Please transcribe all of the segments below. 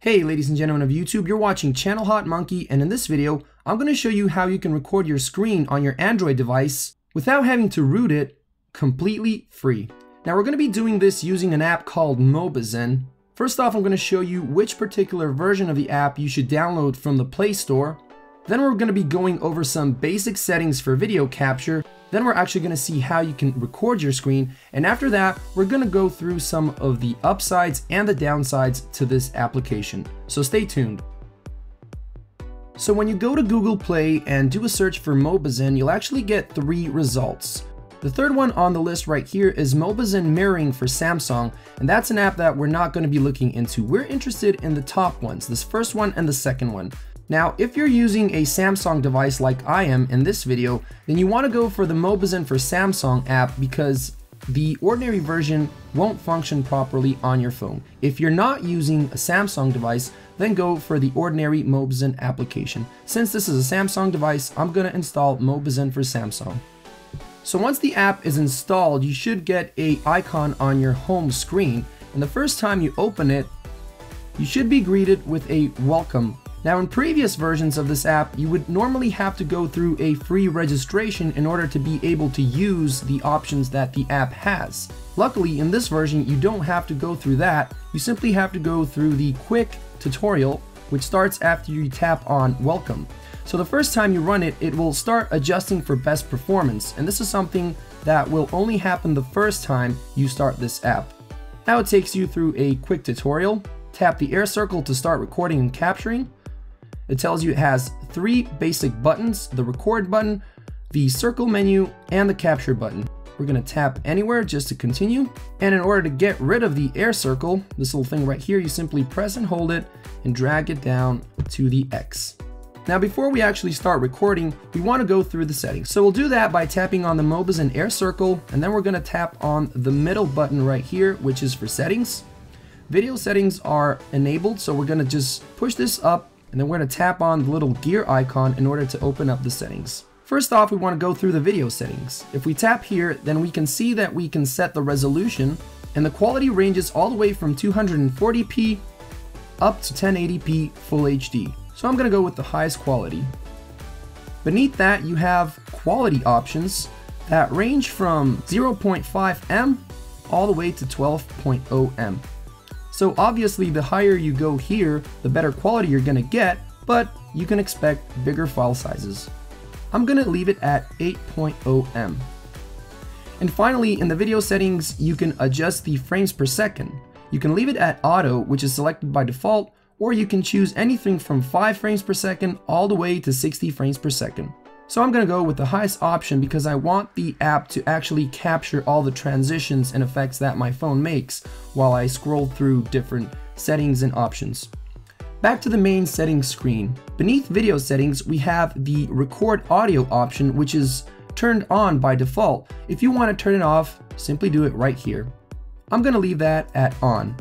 Hey ladies and gentlemen of YouTube, you're watching Channel Hot Monkey and in this video, I'm going to show you how you can record your screen on your Android device without having to root it completely free. Now we're going to be doing this using an app called Mobizen. First off, I'm going to show you which particular version of the app you should download from the Play Store. Then we're going to be going over some basic settings for video capture then we're actually going to see how you can record your screen. And after that, we're going to go through some of the upsides and the downsides to this application. So stay tuned. So when you go to Google Play and do a search for Mobizen, you'll actually get three results. The third one on the list right here is Mobizen Mirroring for Samsung, and that's an app that we're not going to be looking into. We're interested in the top ones, this first one and the second one. Now, if you're using a Samsung device like I am in this video, then you want to go for the Mobizen for Samsung app because the ordinary version won't function properly on your phone. If you're not using a Samsung device, then go for the ordinary Mobizen application. Since this is a Samsung device, I'm going to install Mobizen for Samsung. So once the app is installed, you should get a icon on your home screen. And the first time you open it, you should be greeted with a welcome now in previous versions of this app, you would normally have to go through a free registration in order to be able to use the options that the app has. Luckily, in this version, you don't have to go through that. You simply have to go through the quick tutorial, which starts after you tap on welcome. So the first time you run it, it will start adjusting for best performance. And this is something that will only happen the first time you start this app. Now it takes you through a quick tutorial. Tap the air circle to start recording and capturing. It tells you it has three basic buttons, the record button, the circle menu, and the capture button. We're gonna tap anywhere just to continue. And in order to get rid of the air circle, this little thing right here, you simply press and hold it and drag it down to the X. Now before we actually start recording, we wanna go through the settings. So we'll do that by tapping on the Mobizen air circle, and then we're gonna tap on the middle button right here, which is for settings. Video settings are enabled, so we're gonna just push this up and then we're going to tap on the little gear icon in order to open up the settings. First off, we want to go through the video settings. If we tap here, then we can see that we can set the resolution, and the quality ranges all the way from 240p up to 1080p Full HD. So I'm going to go with the highest quality. Beneath that, you have quality options that range from 0.5M all the way to 12.0M. So obviously the higher you go here, the better quality you're gonna get, but you can expect bigger file sizes. I'm gonna leave it at 8.0M. And finally, in the video settings, you can adjust the frames per second. You can leave it at auto, which is selected by default, or you can choose anything from 5 frames per second all the way to 60 frames per second. So I'm going to go with the highest option because I want the app to actually capture all the transitions and effects that my phone makes while I scroll through different settings and options. Back to the main settings screen. Beneath video settings, we have the record audio option, which is turned on by default. If you want to turn it off, simply do it right here. I'm going to leave that at on.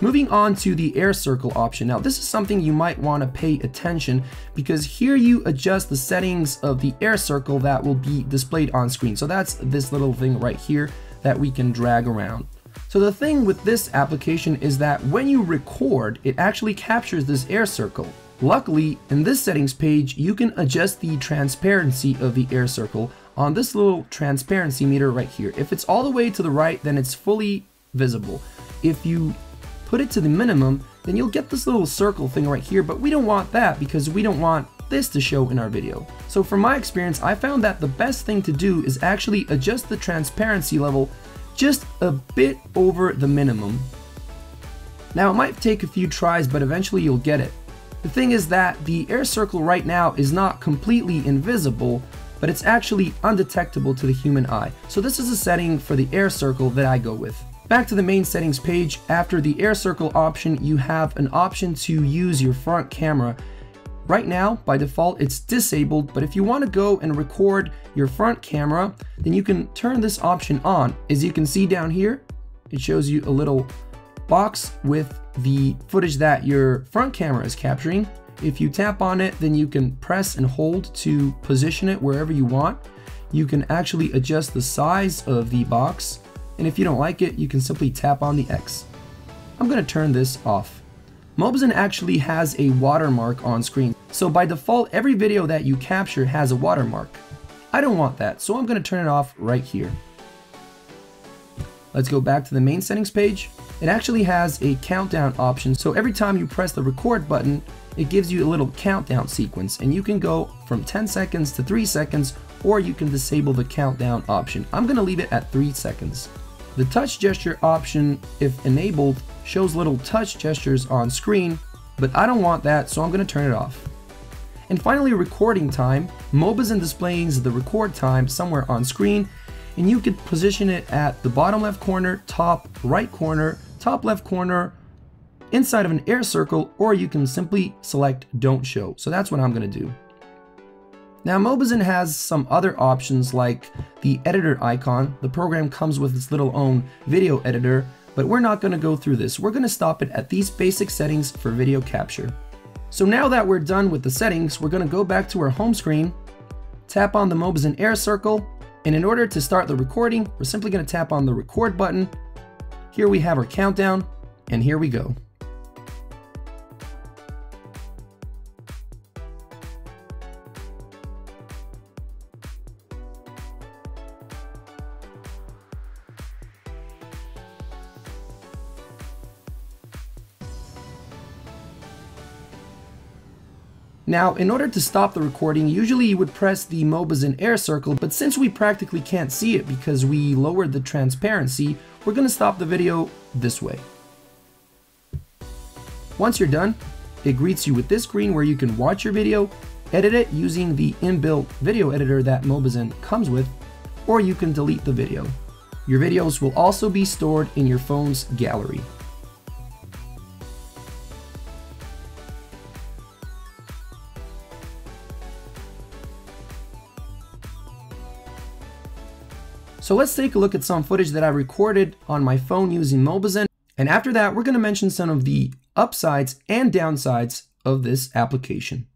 Moving on to the air circle option. Now this is something you might want to pay attention because here you adjust the settings of the air circle that will be displayed on screen. So that's this little thing right here that we can drag around. So the thing with this application is that when you record, it actually captures this air circle. Luckily, in this settings page, you can adjust the transparency of the air circle on this little transparency meter right here. If it's all the way to the right, then it's fully visible. If you put it to the minimum, then you'll get this little circle thing right here, but we don't want that because we don't want this to show in our video. So from my experience, I found that the best thing to do is actually adjust the transparency level just a bit over the minimum. Now it might take a few tries, but eventually you'll get it. The thing is that the air circle right now is not completely invisible, but it's actually undetectable to the human eye. So this is a setting for the air circle that I go with. Back to the main settings page, after the air circle option, you have an option to use your front camera. Right now, by default, it's disabled, but if you want to go and record your front camera, then you can turn this option on. As you can see down here, it shows you a little box with the footage that your front camera is capturing. If you tap on it, then you can press and hold to position it wherever you want. You can actually adjust the size of the box and if you don't like it, you can simply tap on the X. I'm going to turn this off. Mobizen actually has a watermark on screen. So by default, every video that you capture has a watermark. I don't want that, so I'm gonna turn it off right here. Let's go back to the main settings page. It actually has a countdown option, so every time you press the record button, it gives you a little countdown sequence, and you can go from 10 seconds to 3 seconds, or you can disable the countdown option. I'm gonna leave it at 3 seconds. The touch gesture option, if enabled, shows little touch gestures on screen, but I don't want that, so I'm going to turn it off. And finally, recording time. Mobizen displays the record time somewhere on screen, and you could position it at the bottom left corner, top right corner, top left corner, inside of an air circle, or you can simply select don't show. So that's what I'm going to do. Now Mobizen has some other options like the editor icon. The program comes with its little own video editor, but we're not gonna go through this. We're gonna stop it at these basic settings for video capture. So now that we're done with the settings, we're gonna go back to our home screen, tap on the Mobizen Air Circle, and in order to start the recording, we're simply gonna tap on the record button. Here we have our countdown, and here we go. Now, in order to stop the recording, usually you would press the Mobizen air circle, but since we practically can't see it because we lowered the transparency, we're gonna stop the video this way. Once you're done, it greets you with this screen where you can watch your video, edit it using the inbuilt video editor that Mobizen comes with, or you can delete the video. Your videos will also be stored in your phone's gallery. So let's take a look at some footage that I recorded on my phone using Mobizen. And after that, we're going to mention some of the upsides and downsides of this application.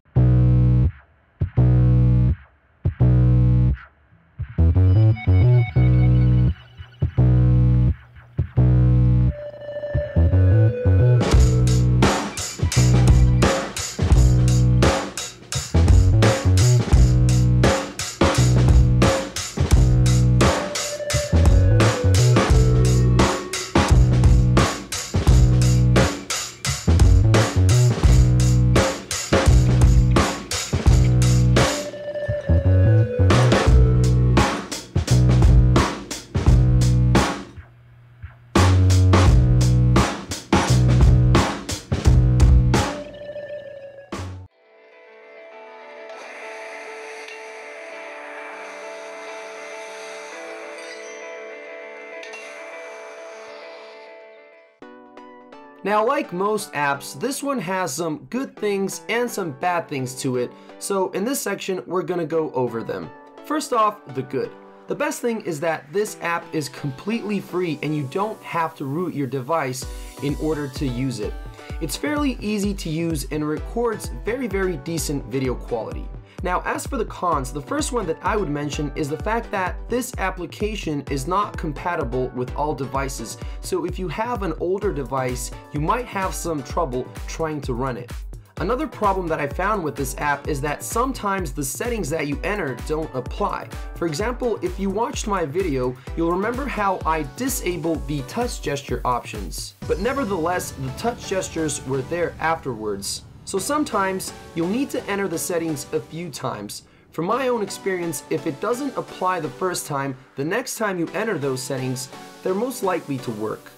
Now like most apps, this one has some good things and some bad things to it, so in this section we're gonna go over them. First off, the good. The best thing is that this app is completely free and you don't have to root your device in order to use it. It's fairly easy to use and records very very decent video quality. Now, as for the cons, the first one that I would mention is the fact that this application is not compatible with all devices. So if you have an older device, you might have some trouble trying to run it. Another problem that I found with this app is that sometimes the settings that you enter don't apply. For example, if you watched my video, you'll remember how I disabled the touch gesture options. But nevertheless, the touch gestures were there afterwards. So sometimes you'll need to enter the settings a few times. From my own experience, if it doesn't apply the first time, the next time you enter those settings, they're most likely to work.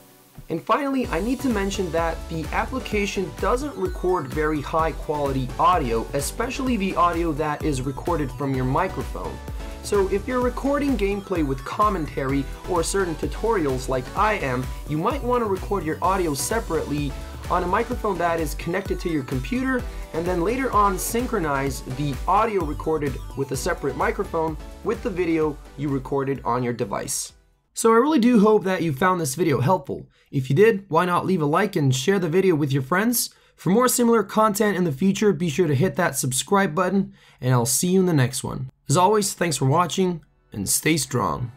And finally, I need to mention that the application doesn't record very high quality audio, especially the audio that is recorded from your microphone. So if you're recording gameplay with commentary or certain tutorials like I am, you might want to record your audio separately on a microphone that is connected to your computer and then later on synchronize the audio recorded with a separate microphone with the video you recorded on your device. So I really do hope that you found this video helpful. If you did, why not leave a like and share the video with your friends? For more similar content in the future, be sure to hit that subscribe button and I'll see you in the next one. As always, thanks for watching and stay strong.